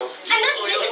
哎，那你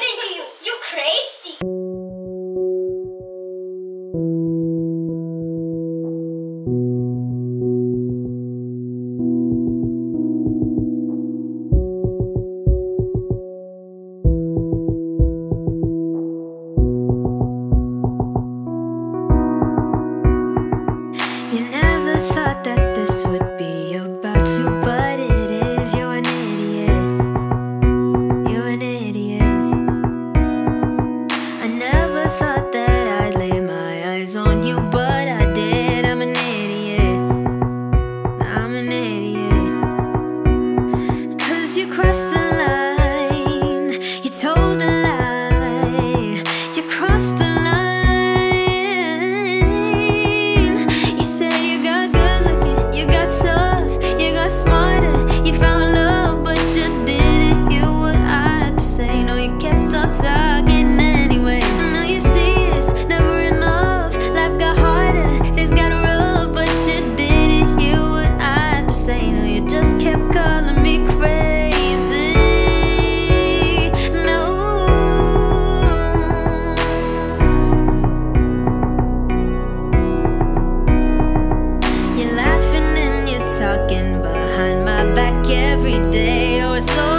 it's so